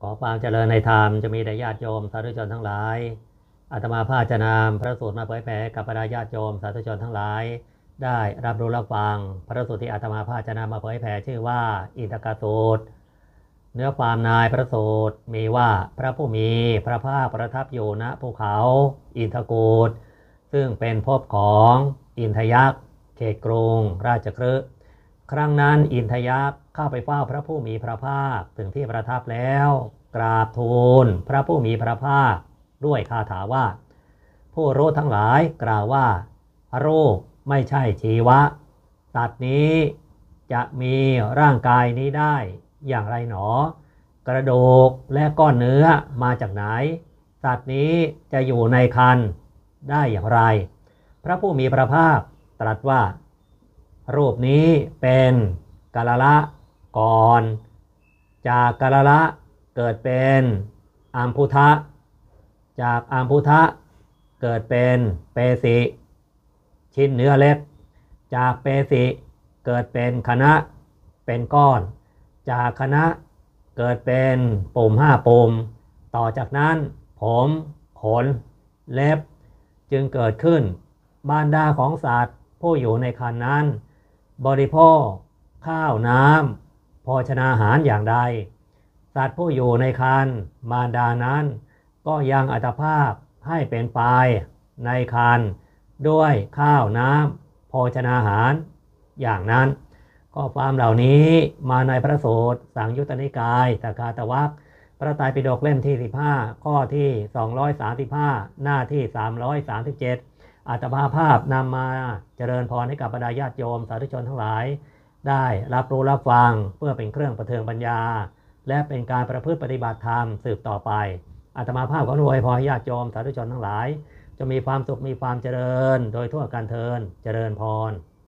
ขอความเจริญในธรรมจะมีแด่ญาติโยมสาธุชนทั้งหลายอาตมาภาจะนำพระสูตรมาเผยแผ่กับบรรดาญาติโยมสาธุชนทั้งหลาย ได้รับรู้รับฟังพระสูตรที่อาตมาภาจะนำมาเผยแผ่ชื่อว่า อินทกสูตร เนื้อความนายพระสูตรมีว่าพระผู้มีพระภาคประทับอยู่ณภูเขาอินทกูฏซึ่งเป็นภพของอินทยักษ์เขตกรุง ราชคฤห์ ครั้งนั้นอินทยักษ์เข้าไปเฝ้าพระผู้มีพระภาคถึงที่ประทับแล้ว กราบทูลพระผู้มีพระภาคด้วยคาถาว่า ผู้รู้ทั้งหลายกล่าวว่ารูปไม่ใช่ชีวะสัตว์นี้จะมีร่างกายนี้ได้อย่างไรหนอ กระดูกและก้อนเนื้อมาจากไหน สัตว์นี้จะอยู่ในคันได้อย่างไร พระผู้มีพระภาคตรัสว่า รูปนี้เป็นกาลละก่อน จากกาลละเกิดเป็นอัมพุทะจากอัมพุทะเกิดเป็นเปสิชิ้นเนื้อเล็กจากเปสิเกิดเป็นคณะเป็นก้อน จากคณะเกิดเป็นปุ่มห้าปุ่มต่อจากนั้นผมขน เล็บ จึงเกิดขึ้นบารดาของสัตว์ผู้อยู่ในคันนั้น บริโภค ข้าวน้ำโภชนาหารอย่างใด สัตว์ผู้อยู่ในคันมารดานั้น ก็ยังอัตภาพให้เป็นไปในคันด้วยข้าวน้ำโภชนาหารอย่างนั้นข้อความเหล่านี้มาในพระสูตรสังยุตตนิกายตากาตวักพระไตรปิฎกเล่มที่ 15 ข้อที่ 235 หน้าที่ 337 อัตภาภาพนำมาเจริญพรให้กับบรรดาญาติโยมสาธุชนทั้งหลาย ได้รับรู้รับฟังเพื่อเป็นเครื่องประเทืองปัญญา และเป็นการประพฤติปฏิบัติธรรมสืบต่อไปอาตมาภาพขออวยพรให้ญาติโยมสาธุชนทั้งหลาย จะมีความสุขมีความเจริญ โดยทั่วกันเทินเจริญพร